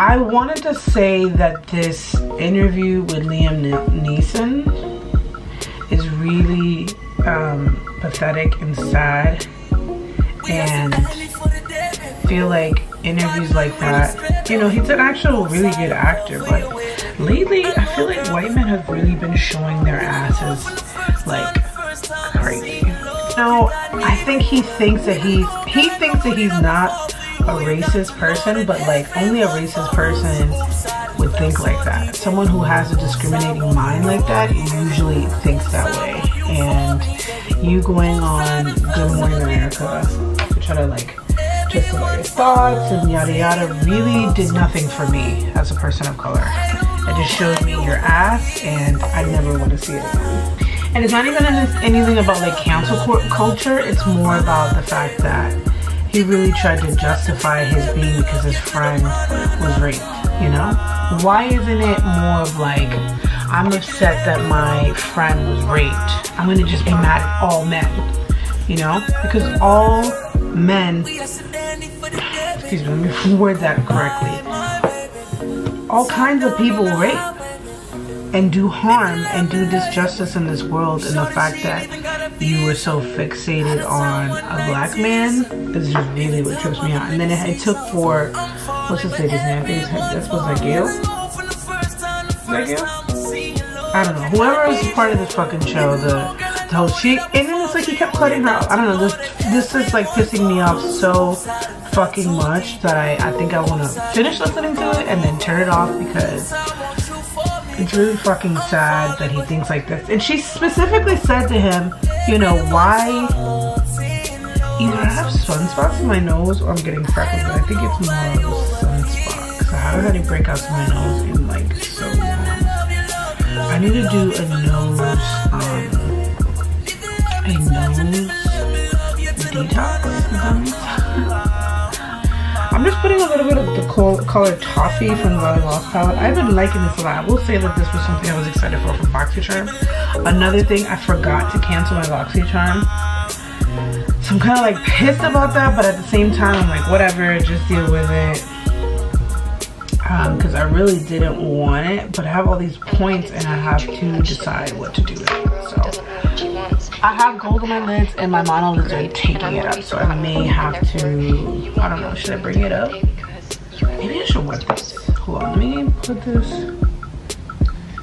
I wanted to say that this interview with Liam Neeson is really um, pathetic and sad. And feel like interviews like that you know he's an actual really good actor but lately i feel like white men have really been showing their asses like crazy. No i think he thinks that he's he thinks that he's not a racist person but like only a racist person would think like that someone who has a discriminating mind like that usually thinks that way and you going on good morning america to try to like just your thoughts and yada yada really did nothing for me as a person of color. It just showed me your ass and I never want to see it again. And it's not even anything about like cancel culture, it's more about the fact that he really tried to justify his being because his friend was raped, you know? Why isn't it more of like, I'm upset that my friend was raped. I'm gonna just be mad at all men, you know? Because all men excuse me, let me word that correctly. All kinds of people rape and do harm and do disjustice in this world and the fact that you were so fixated on a black man is just really what trips me out. And then it, it took for, what's lady's name? I think this was like Gail? I don't know. Whoever was part of this fucking show, the, the host, she, and then it's like he kept cutting her off. I don't know, this, this is like pissing me off so fucking much that I, I think I want to finish listening to it and then turn it off because it's really fucking sad that he thinks like this. And she specifically said to him, you know, why either I have sunspots in my nose or I'm getting freckles, I think it's more of sunspots. So I haven't had any breakouts in my nose in like so long. I need to do a nose, um, a nose detox. I'm just putting a little bit of the color Toffee from the Lost palette. I've been liking this a lot. I will say that this was something I was excited for from BoxyCharm. Another thing, I forgot to cancel my BoxyCharm. So I'm kind of like pissed about that, but at the same time, I'm like, whatever, just deal with it. Because um, I really didn't want it, but I have all these points and I have to decide what to do with it. So I have gold on my lids and my monolids are taking it up. So I may have to, I don't know, should I bring it up? Maybe I should wipe this. Hold on, let me put this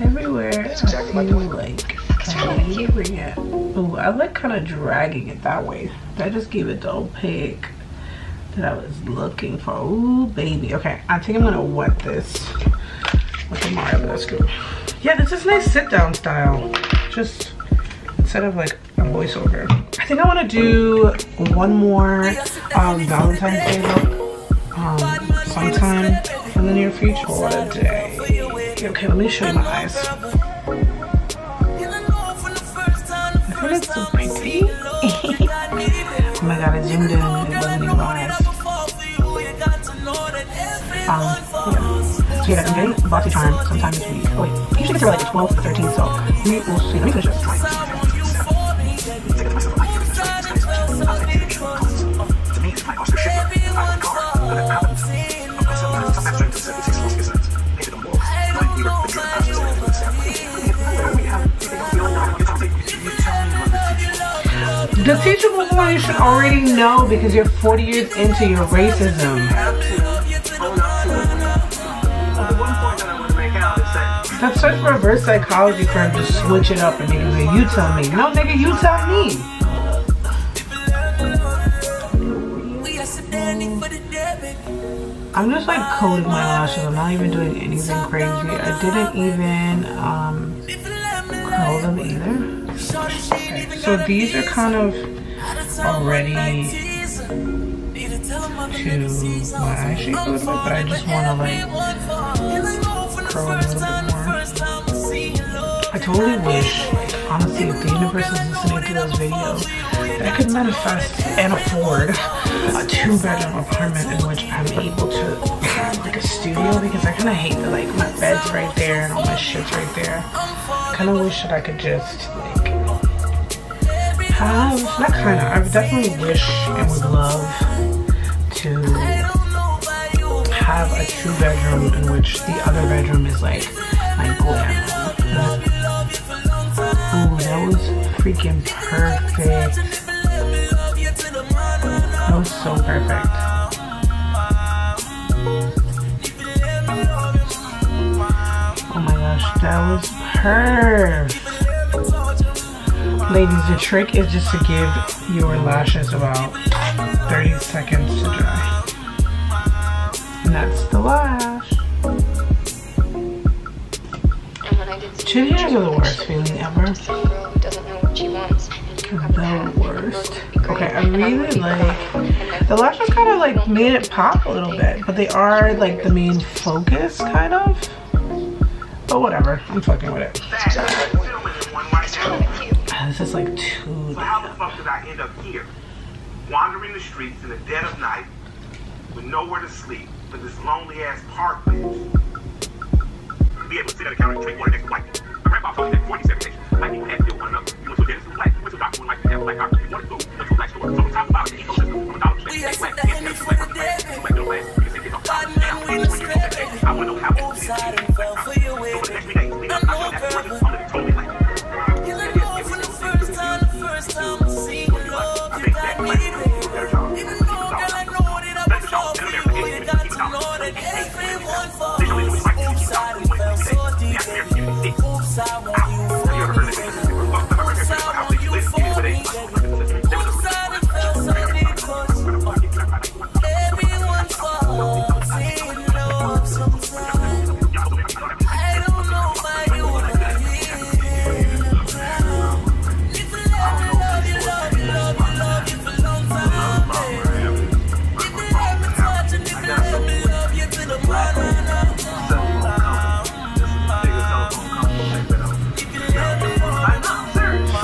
everywhere. Like I need to bring it. Ooh, I like kind of dragging it that way. That just gave it the opaque that I was looking for. Ooh, baby. Okay, I think I'm gonna wet this with the Mario scoop. Yeah, this is nice sit down style. Instead of like a voiceover. I think I want to do one more um, Valentine's Day look um, sometime in the near future. What a day. Okay, let me show you my eyes. I think it's so pretty. oh my god, I zoomed in and it wasn't even my eyes. Um. So yeah, I'm getting BoxyCharm sometime this week. Oh wait, usually it's around like 12 to 13, so we will see. Let me finish this. You should already know because you're 40 years into your racism. That's such reverse psychology for him to switch it up and nigga you tell me. No nigga, you tell me. I'm just like coating my lashes. I'm not even doing anything crazy. I didn't even um, curl them either. Okay, so these are kind of already to my eye shape a little bit, but I just want to like curl a little bit more. I totally wish, honestly, if the universe is listening to those videos, that I could manifest and afford a two-bedroom apartment in which I'm able to like a studio because I kind of hate that like my bed's right there and all my shit's right there. I kind of wish that I could just like have, not kind of, I definitely wish and would love to have a two bedroom in which the other bedroom is like my glam. Ooh, that was freaking perfect. That was so perfect. Oh my gosh, that was perfect. Ladies, the trick is just to give your lashes about 30 seconds to dry. And that's the lash. Chin hairs are the worst feeling ever. The worst. Okay, I really like, the lashes kind of like made it pop a little bit, but they are like the main focus kind of. But whatever, I'm fucking with it. This is like too. So how the fuck did I end up here? Wandering the streets in the dead of night with nowhere to sleep for this lonely ass park bench. Be able to sit at a counter and drink water next to white people. My grandpa told me that before these black people had to deal with one another. You went to a dentist, black. You went to a doctor, one like to have a black doctor. You wanted food, went to a black store. So from top to bottom, the ecosystem from a dollar perspective, stay black. Yes, yes, black, black, black, black, middle class. You can say it's on top. Now, when you get that day, I want to know how it is. So for the next three days, leading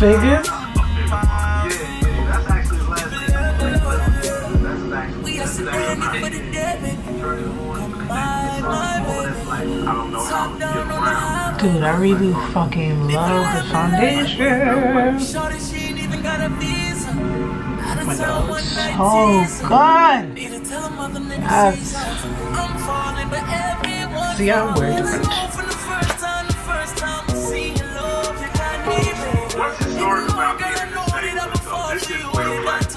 Figures? Dude, I really fucking love the foundation. My oh, God, looks so good. Yes. See, I'm wear different. What's the story about being in the this is where black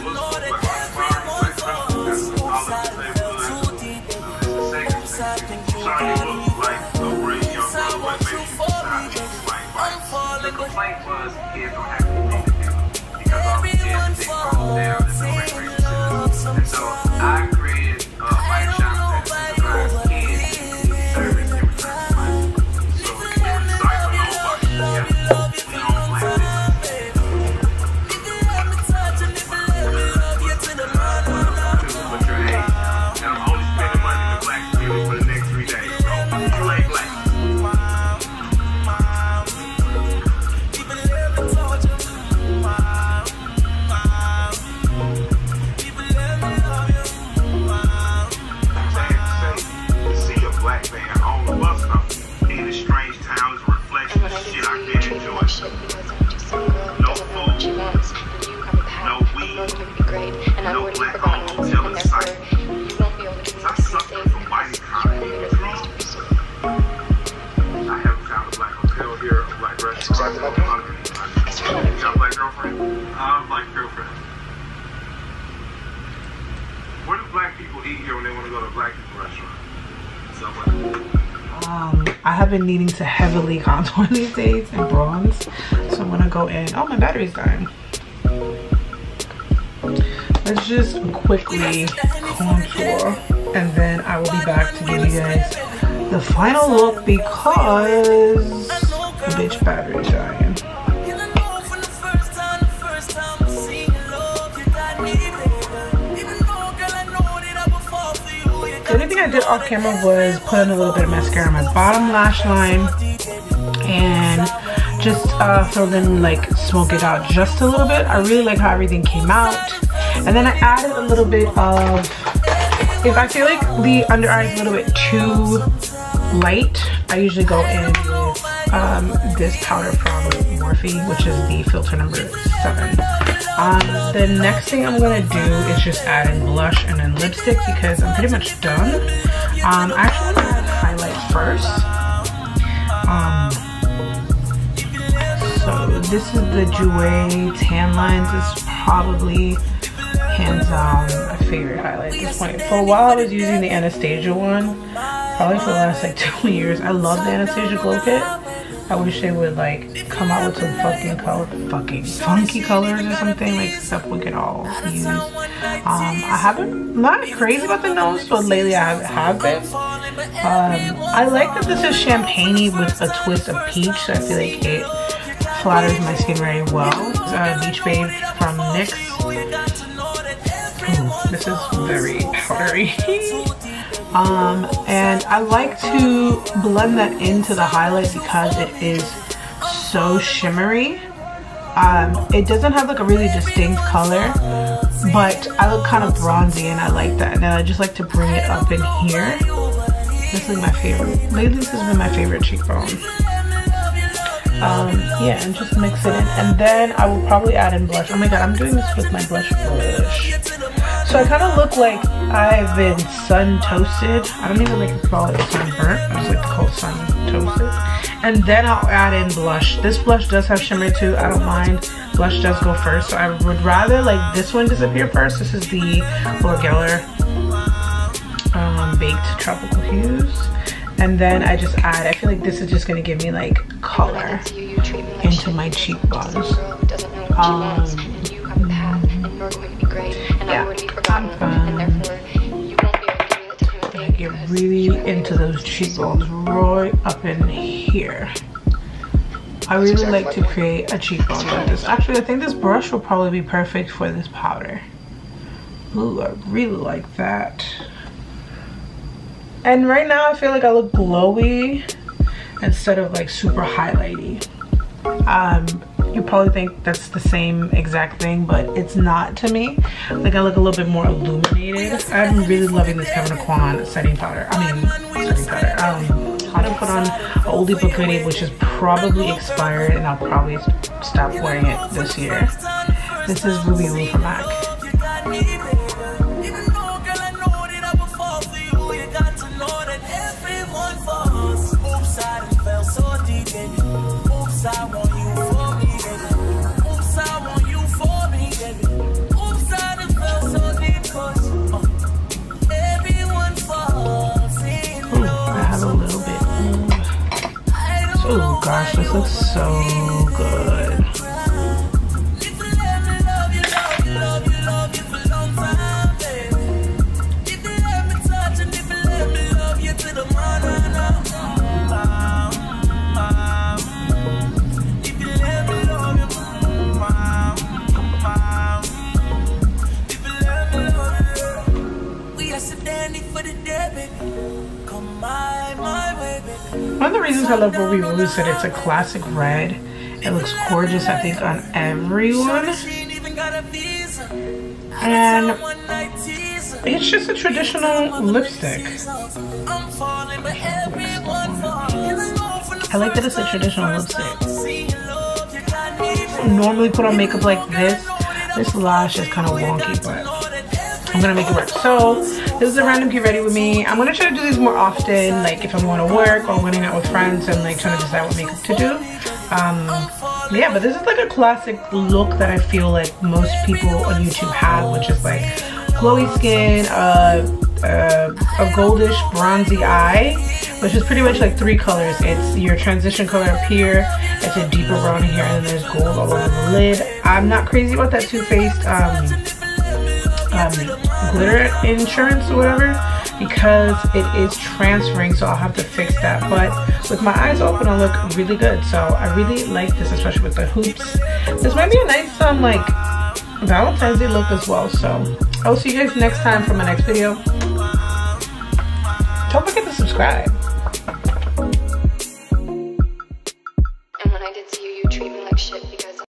I have been needing to heavily contour these days in bronze. So I'm gonna go in. Oh, my battery's dying. Let's just quickly contour and then I will be back to give you guys the final look because the bitch battery is dying. I did off camera was put in a little bit of mascara on my bottom lash line and just uh, filled in like smoke it out just a little bit. I really like how everything came out. And then I added a little bit of, if I feel like the under eye is a little bit too light, I usually go in um, this powder from Morphe, which is the filter number seven. Um, the next thing I'm gonna do is just add in blush and then lipstick because I'm pretty much done. Um, I actually want to highlight first. Um, so this is the Jouer Tan Lines. Is probably hands down my favorite highlight at this point. For a while I was using the Anastasia one, probably for the last like two years. I love the Anastasia Glow Kit. I wish they would like come out with some fucking color, fucking funky colors or something like stuff we could all use. Um, I haven't, not crazy about the nose, but lately I have been. Um, I like that this is champagne with a twist of peach, so I feel like it flatters my skin very well. Uh, Beach Babe from NYX. Ooh, this is very powdery. Um, and I like to blend that into the highlight because it is so shimmery. Um, it doesn't have like a really distinct color, but I look kind of bronzy and I like that. And I just like to bring it up in here. This is my favorite. Lately this has been my favorite cheekbone. Um, yeah, and just mix it in. And then I will probably add in blush. Oh my god, I'm doing this with my blush brush. So I kind of look like I've been sun toasted. I don't even like to call it sunburnt. I just like to call it sun toasted. And then I'll add in blush. This blush does have shimmer too. I don't mind. Blush does go first. So I would rather like this one disappear first. This is the Laura Geller um, Baked Tropical Hues. And then I just add, I feel like this is just gonna give me like color into my cheekbones. Um, yeah, I'm I get really into those cheekbones right up in here. I really like to create a cheekbone like this. Actually, I think this brush will probably be perfect for this powder. Ooh, I really like that. And right now I feel like I look glowy instead of like super highlighty. Um, you probably think that's the same exact thing, but it's not to me. Like I look a little bit more illuminated. I'm really loving this Kevyn Aucoin setting powder. I mean, setting powder. Um, I'm gonna put on Oldie But Goodie, which is probably expired, and I'll probably stop wearing it this year. This is Ruby Woo from MAC. Oh gosh, this looks so good. Of the reasons I love Ruby Woo is that it's a classic red. It looks gorgeous, I think, on everyone. And it's just a traditional lipstick. I like that it's a traditional lipstick. normally put on makeup like this. This lash is kind of wonky, but I'm gonna make it work. So this is a random get ready with me. I'm gonna try to do these more often, like if I'm going to work or I'm going out with friends and like trying to decide what makeup to do. Um, yeah, but this is like a classic look that I feel like most people on YouTube have, which is like glowy skin, uh, uh, a goldish bronzy eye, which is pretty much like three colors. It's your transition color up here, it's a deeper brown here, and then there's gold all over the lid. I'm not crazy about that Too Faced um, um, glitter insurance or whatever because it is transferring so I'll have to fix that. But with my eyes open I look really good. So I really like this especially with the hoops. This might be a nice um like Valentine's Day look as well. So I'll see you guys next time for my next video. Don't forget to subscribe